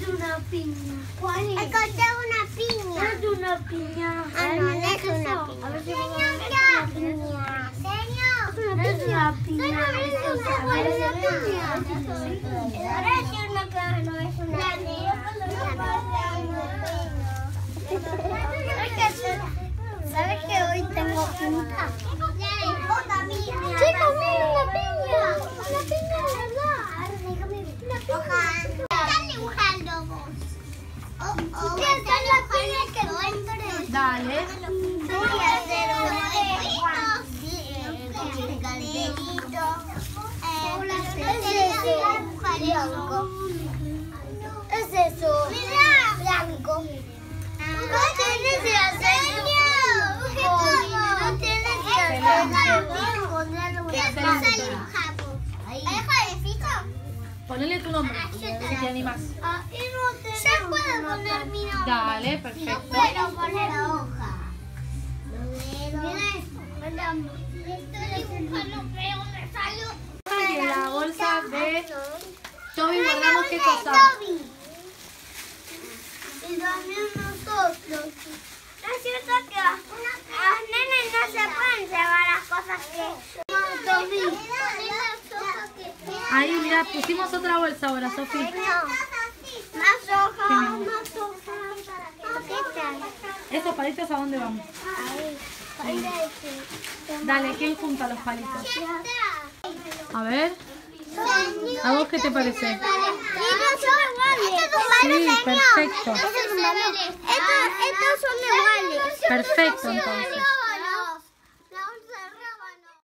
es una piña. ¿Cuál es? Encontré una piña. Es una piña. Ah, no, no es una piña. Señor, piña. Es una piña. Señor, es una piña. Es una piña, no es una piña. ¿Sabes que hoy tengo pinta? Oh. Están la piña que. Dale. Voy a hacer un calderito. ¿Qué Ponele tu nombre, si te animas. Ya puedo poner mi nombre. Dale, No perfecto. puedo poner la hoja. Mira esto. Estoy dibujando, pero me salió. Y en la bolsa de Toby guardamos qué cosa. Y también nosotros. No es cierto que los nenes no se pueden llevar las cosas que... Toby. Ahí, mira, pusimos otra bolsa ahora, Sofi. No. Más hojas, más hojas. ¿Esos palitos a dónde van? Ahí. Dale, ¿quién junta los palitos? A ver. ¿a vos qué te parece? Sí, iguales, perfecto. Estos son iguales. Perfecto, entonces.